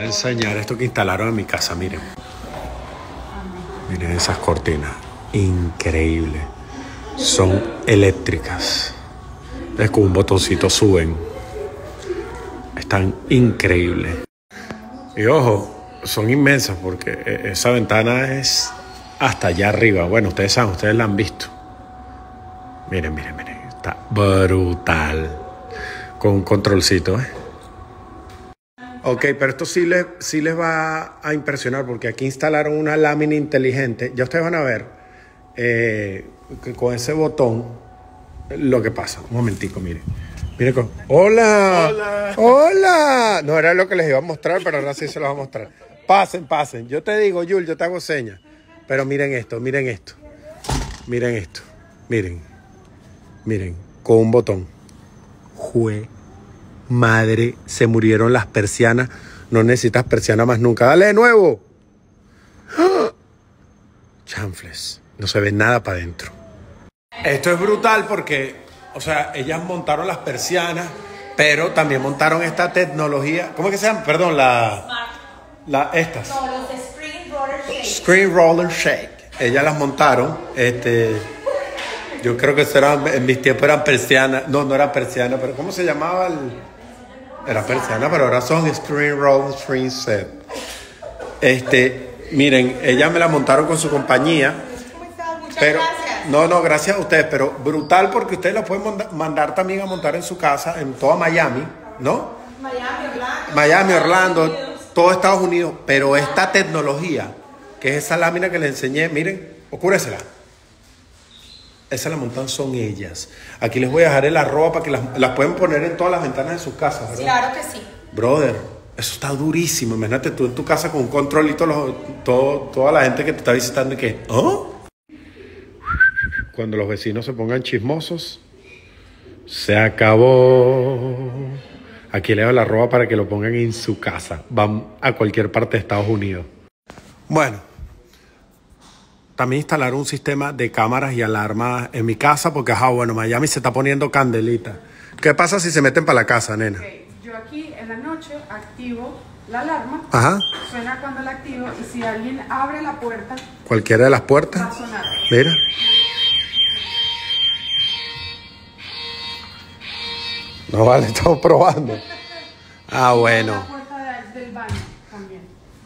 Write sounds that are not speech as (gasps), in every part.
a enseñar esto que instalaron en mi casa, miren. Miren esas cortinas. Increíble. Son eléctricas. Es con un botoncito suben. Están increíbles. Y ojo, son inmensas porque e- esa ventana es hasta allá arriba. Bueno, ustedes saben, ustedes la han visto. Miren, miren, miren. Está brutal. Con un controlcito, ¿eh? Ok, pero esto sí les, sí les va a impresionar porque aquí instalaron una lámina inteligente. Ya ustedes van a ver eh, que con ese botón lo que pasa. Un momentico, miren. Miren con... ¡Hola! ¡Hola! ¡Hola! No era lo que les iba a mostrar, pero ahora sí se los voy a mostrar. Pasen, pasen. Yo te digo, Yul, yo te hago señas. Pero miren esto, miren esto. Miren esto. Miren. Miren. Con un botón. Jue madre, se murieron las persianas. No necesitas persiana más nunca. Dale de nuevo. ¡Ah! (gasps) Chanfles. No se ve nada para adentro. Esto es brutal porque, o sea, ellas montaron las persianas, pero también montaron esta tecnología. ¿Cómo es que se llama? Perdón, la. la estas. No, los de Screen Roller Shake. Screen Roller Shake. Ellas las montaron. Este. Yo creo que eso era, en mis tiempos eran persianas. No, no era persiana, pero ¿cómo se llamaba el.? Era persiana, pero ahora son Screen Roll Screen Set. Este, miren, ellas me la montaron con su compañía. Muchas Pero, gracias. no, no, gracias a ustedes, pero brutal porque ustedes la pueden manda- mandar también a montar en su casa, en toda Miami, ¿no? Miami, Orlando. Miami, Orlando, Estados todo Estados Unidos, pero esta tecnología, que es esa lámina que les enseñé, miren, ocúresela. Esa la montan son ellas. Aquí les voy a dejar el arroba para que las, las pueden poner en todas las ventanas de sus casas, ¿verdad? Claro que sí. Brother, eso está durísimo. Imagínate tú en tu casa con un control y todo, toda la gente que te está visitando y que, ¿oh? Cuando los vecinos se pongan chismosos, se acabó. Aquí le doy la roba para que lo pongan en su casa. Van a cualquier parte de Estados Unidos. Bueno, también instalaron un sistema de cámaras y alarmas en mi casa porque, ajá, bueno, Miami se está poniendo candelita. ¿Qué pasa si se meten para la casa, nena? Yo aquí en la noche activo la alarma, Ajá. suena cuando la activo y si alguien abre la puerta Cualquiera de las va a puertas. sonar. Mira. No vale, (laughs) estamos probando. Ah, bueno. La puerta de- del baño también.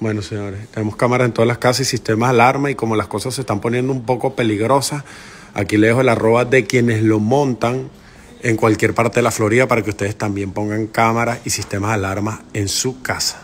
Bueno, señores, tenemos cámaras en todas las casas y sistemas de alarma y como las cosas se están poniendo un poco peligrosas, aquí les dejo el arroba de quienes lo montan en cualquier parte de la Florida para que ustedes también pongan cámaras y sistemas de alarma en su casa.